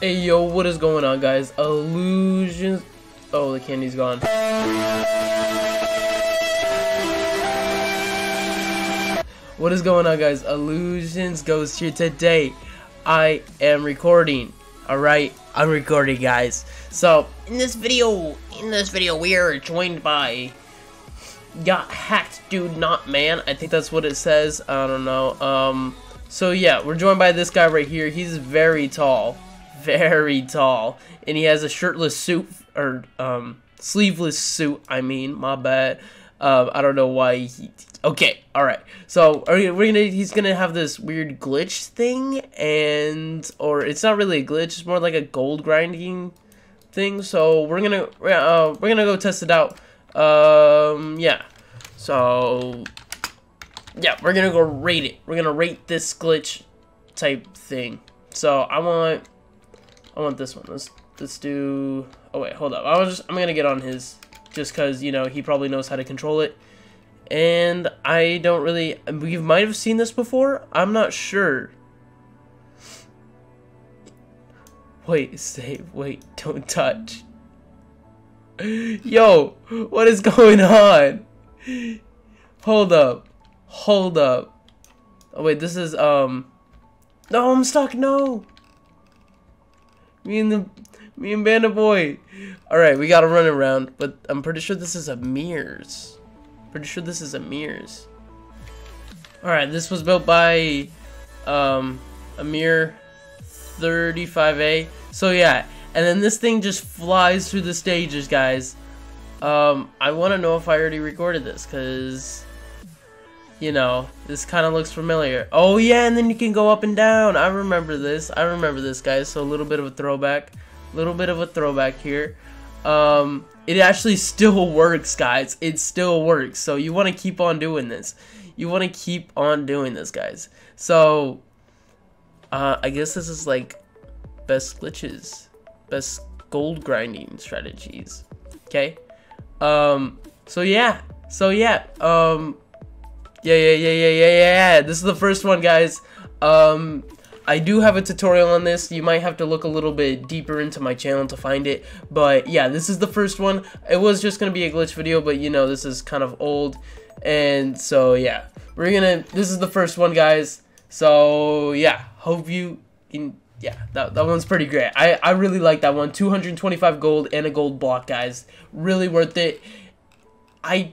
Hey yo, what is going on guys? Illuzions... Oh, the candy's gone. What is going on guys? Illuzions Ghost here today. I am recording. Alright, I'm recording guys. So, in this video, in this video, we are joined by got hacked dude not man i think that's what it says i don't know um so yeah we're joined by this guy right here he's very tall very tall and he has a shirtless suit or um sleeveless suit i mean my bad um i don't know why he okay all right so we're gonna he's gonna have this weird glitch thing and or it's not really a glitch it's more like a gold grinding thing so we're gonna uh, we're gonna go test it out um, yeah. So, yeah, we're gonna go rate it. We're gonna rate this glitch type thing. So, I want, I want this one. Let's, let's do, oh wait, hold up. I was just, I'm gonna get on his, just cause, you know, he probably knows how to control it. And I don't really, we might have seen this before. I'm not sure. Wait, save, wait, don't touch. Yo, what is going on? Hold up. Hold up. Oh wait, this is um No, I'm stuck, no. Me and the me and Banda Boy. Alright, we gotta run around, but I'm pretty sure this is a mirrors. Pretty sure this is a mirrors. Alright, this was built by um Amir 35A. So yeah, and then this thing just flies through the stages, guys. Um, I want to know if I already recorded this, because, you know, this kind of looks familiar. Oh, yeah, and then you can go up and down. I remember this. I remember this, guys. So a little bit of a throwback. A little bit of a throwback here. Um, it actually still works, guys. It still works. So you want to keep on doing this. You want to keep on doing this, guys. So, uh, I guess this is like best glitches best gold grinding strategies. Okay. Um. So yeah. So yeah. Um. Yeah. Yeah. Yeah. Yeah. Yeah. Yeah. This is the first one, guys. Um. I do have a tutorial on this. You might have to look a little bit deeper into my channel to find it. But yeah, this is the first one. It was just going to be a glitch video, but you know, this is kind of old. And so yeah, we're going to, this is the first one, guys. So yeah, hope you yeah, that, that one's pretty great. I, I really like that one. 225 gold and a gold block, guys. Really worth it. I...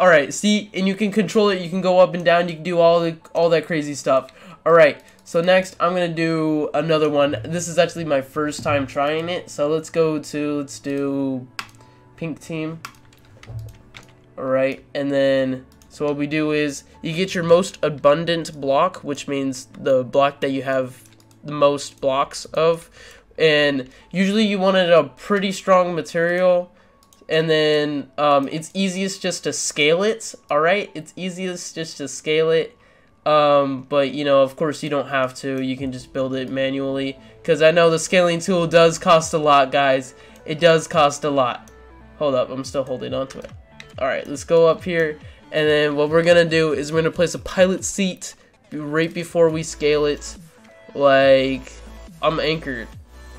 Alright, see? And you can control it. You can go up and down. You can do all the all that crazy stuff. Alright, so next I'm to do another one. This is actually my first time trying it. So let's go to... Let's do... Pink team. Alright, and then... So what we do is you get your most abundant block, which means the block that you have the most blocks of. And usually you wanted a pretty strong material and then um, it's easiest just to scale it all right it's easiest just to scale it. Um, but you know of course you don't have to. You can just build it manually. Because I know the scaling tool does cost a lot guys. It does cost a lot. Hold up I'm still holding on to it. Alright let's go up here. And then what we're gonna do is we're gonna place a pilot seat right before we scale it. Like, I'm anchored.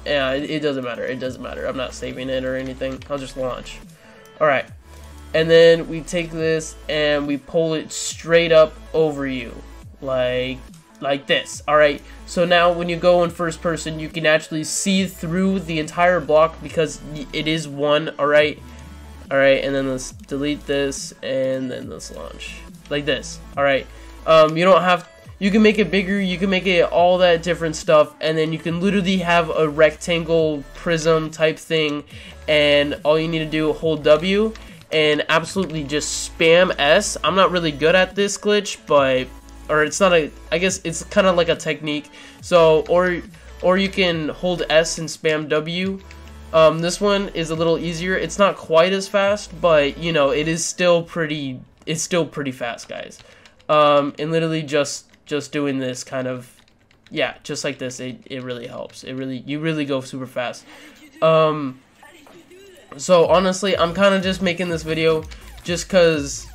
Yeah, it, it doesn't matter. It doesn't matter. I'm not saving it or anything. I'll just launch. Alright. And then we take this and we pull it straight up over you. Like, like this. Alright. So now when you go in first person, you can actually see through the entire block because it is one. Alright. Alright, and then let's delete this and then let's launch. Like this. Alright. Um, you don't have you can make it bigger, you can make it all that different stuff, and then you can literally have a rectangle prism type thing, and all you need to do hold W, and absolutely just spam S. I'm not really good at this glitch, but, or it's not a, I guess it's kind of like a technique, so, or, or you can hold S and spam W, um, this one is a little easier. It's not quite as fast, but you know, it is still pretty. It's still pretty fast, guys. Um, and literally just just doing this kind of yeah just like this it, it really helps it really you really go super fast um so honestly i'm kind of just making this video just because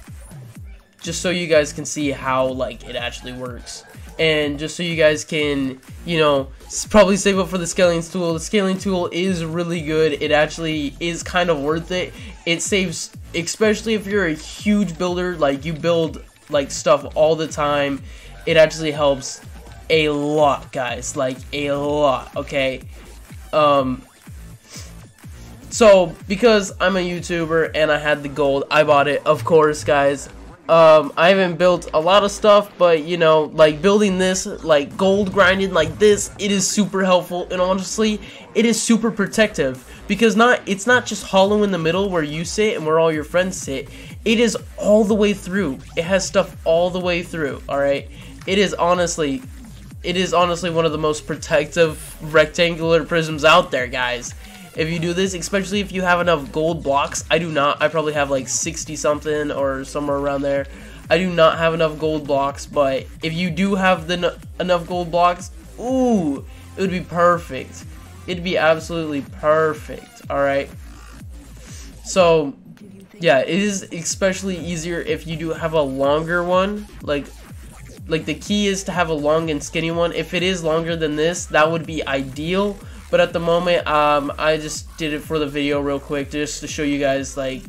just so you guys can see how like it actually works and just so you guys can, you know, probably save up for the scaling tool. The scaling tool is really good. It actually is kind of worth it. It saves, especially if you're a huge builder, like you build like stuff all the time. It actually helps a lot, guys. Like a lot, okay? Um, so, because I'm a YouTuber and I had the gold, I bought it, of course, guys. Um, I haven't built a lot of stuff, but, you know, like, building this, like, gold grinding like this, it is super helpful, and honestly, it is super protective, because not it's not just hollow in the middle where you sit and where all your friends sit, it is all the way through. It has stuff all the way through, alright? It is honestly, it is honestly one of the most protective rectangular prisms out there, guys if you do this, especially if you have enough gold blocks. I do not. I probably have like 60 something or somewhere around there. I do not have enough gold blocks, but if you do have the enough gold blocks, ooh, it would be perfect. It'd be absolutely perfect, alright? So, yeah, it is especially easier if you do have a longer one. Like, like the key is to have a long and skinny one. If it is longer than this, that would be ideal. But at the moment, um, I just did it for the video real quick, just to show you guys like,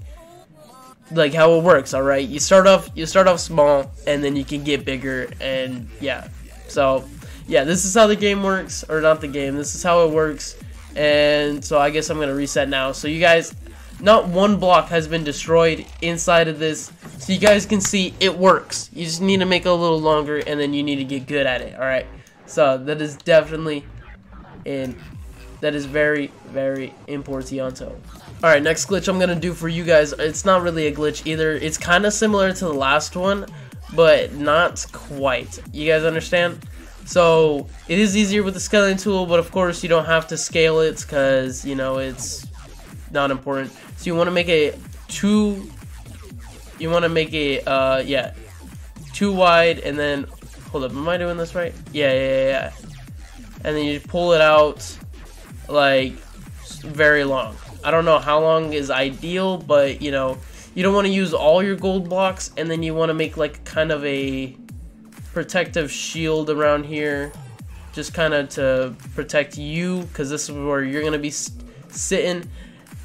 like how it works. All right, you start off, you start off small, and then you can get bigger, and yeah. So, yeah, this is how the game works, or not the game. This is how it works, and so I guess I'm gonna reset now. So you guys, not one block has been destroyed inside of this, so you guys can see it works. You just need to make it a little longer, and then you need to get good at it. All right. So that is definitely and that is very, very importante. Alright, next glitch I'm going to do for you guys, it's not really a glitch either. It's kind of similar to the last one, but not quite. You guys understand? So, it is easier with the scaling tool, but of course you don't have to scale it because, you know, it's not important. So you want to make a two, you want to make a, uh, yeah, two wide and then, hold up, am I doing this right? Yeah, yeah, yeah, yeah. And then you pull it out like very long. I don't know how long is ideal, but you know, you don't want to use all your gold blocks and then you want to make like kind of a protective shield around here just kind of to protect you because this is where you're going to be sitting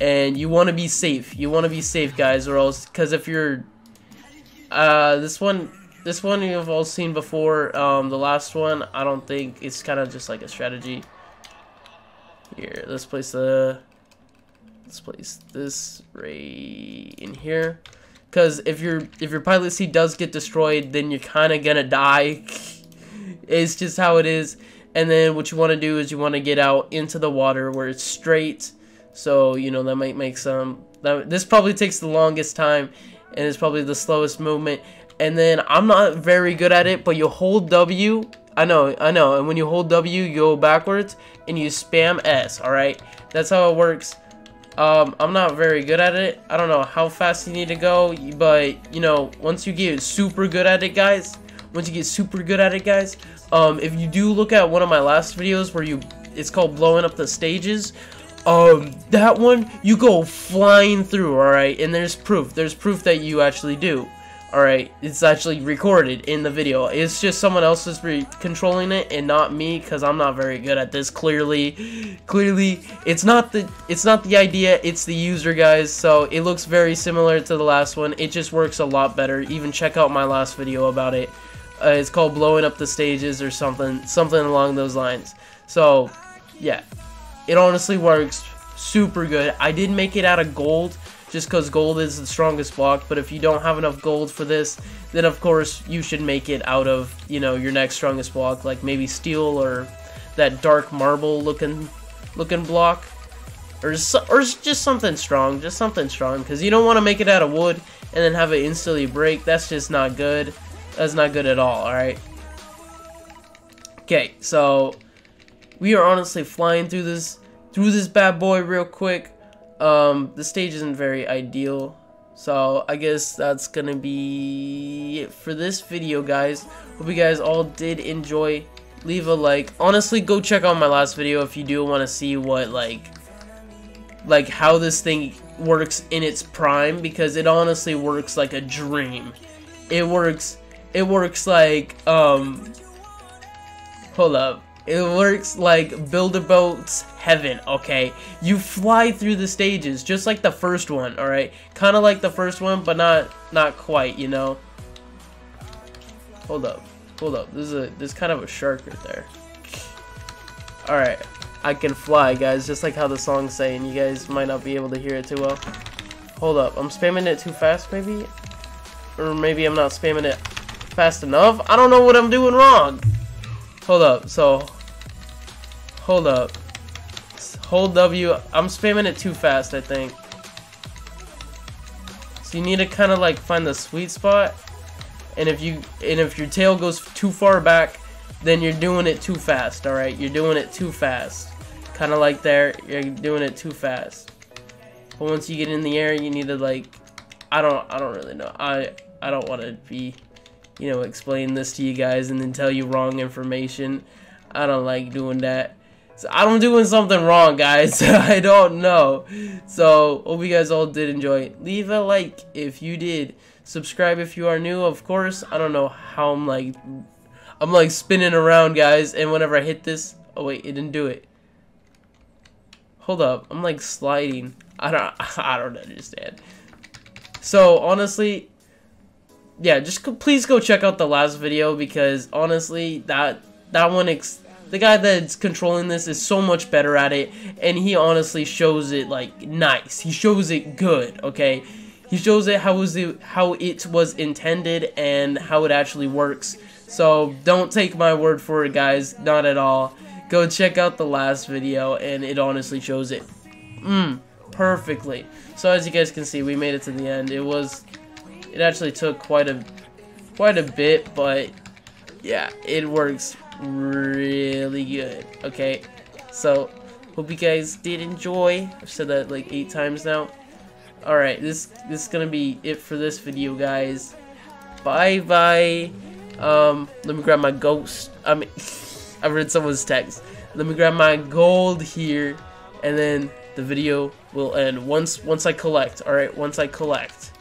and you want to be safe. You want to be safe, guys, or else because if you're uh this one this one you've all seen before um the last one I don't think it's kind of just like a strategy here, let's place the let's place this right in here. Cause if your if your pilot seat does get destroyed, then you're kinda gonna die. it's just how it is. And then what you want to do is you want to get out into the water where it's straight. So, you know, that might make some... That, this probably takes the longest time and it's probably the slowest movement. And then I'm not very good at it, but you hold W I know, I know. And when you hold W, you go backwards and you spam S, alright? That's how it works. Um, I'm not very good at it. I don't know how fast you need to go, but, you know, once you get super good at it, guys, once you get super good at it, guys, um, if you do look at one of my last videos where you, it's called blowing up the stages, um, that one, you go flying through, alright? And there's proof. There's proof that you actually do. Alright, it's actually recorded in the video. It's just someone else is controlling it and not me because I'm not very good at this clearly. Clearly, it's not the it's not the idea, it's the user guys. So it looks very similar to the last one. It just works a lot better. Even check out my last video about it. Uh, it's called blowing up the stages or something something along those lines. So, yeah. It honestly works super good. I did make it out of gold just because gold is the strongest block. But if you don't have enough gold for this, then of course you should make it out of, you know, your next strongest block, like maybe steel or that dark marble looking looking block. Or, or just something strong, just something strong, because you don't want to make it out of wood and then have it instantly break. That's just not good. That's not good at all, alright? Okay, so we are honestly flying through this through this bad boy real quick. Um, the stage isn't very ideal. So I guess that's gonna be it for this video guys. Hope you guys all did enjoy. Leave a like. Honestly, go check out my last video if you do want to see what like like how this thing works in its prime because it honestly works like a dream. It works it works like um hold up. It works like Build a Boat's heaven, okay? You fly through the stages, just like the first one, alright? Kind of like the first one, but not not quite, you know? Hold up. Hold up. There's a there's kind of a shark right there. Alright. I can fly, guys, just like how the song's saying. You guys might not be able to hear it too well. Hold up. I'm spamming it too fast, maybe? Or maybe I'm not spamming it fast enough? I don't know what I'm doing wrong. Hold up. So, hold up. Hold W. I'm spamming it too fast, I think. So you need to kind of like find the sweet spot. And if you and if your tail goes too far back, then you're doing it too fast, all right? You're doing it too fast. Kind of like there, you're doing it too fast. But once you get in the air, you need to like I don't I don't really know. I I don't want to be you know, explain this to you guys and then tell you wrong information. I don't like doing that. So I'm doing something wrong, guys. I don't know. So, hope you guys all did enjoy. Leave a like if you did. Subscribe if you are new, of course. I don't know how I'm like... I'm like spinning around, guys. And whenever I hit this... Oh, wait. It didn't do it. Hold up. I'm like sliding. I don't... I don't understand. So, honestly... Yeah, just please go check out the last video because honestly, that that one the guy that's controlling this is so much better at it and he honestly shows it like nice. He shows it good okay? He shows it how was it how it was intended and how it actually works. So don't take my word for it guys. Not at all. Go check out the last video and it honestly shows it mm, perfectly. So as you guys can see we made it to the end. It was it actually took quite a quite a bit but yeah it works really good. Okay, so hope you guys did enjoy. I've said that like eight times now. Alright, this this is gonna be it for this video, guys. Bye bye. Um, let me grab my ghost. I mean, I read someone's text. Let me grab my gold here, and then the video will end once once I collect. All right, once I collect.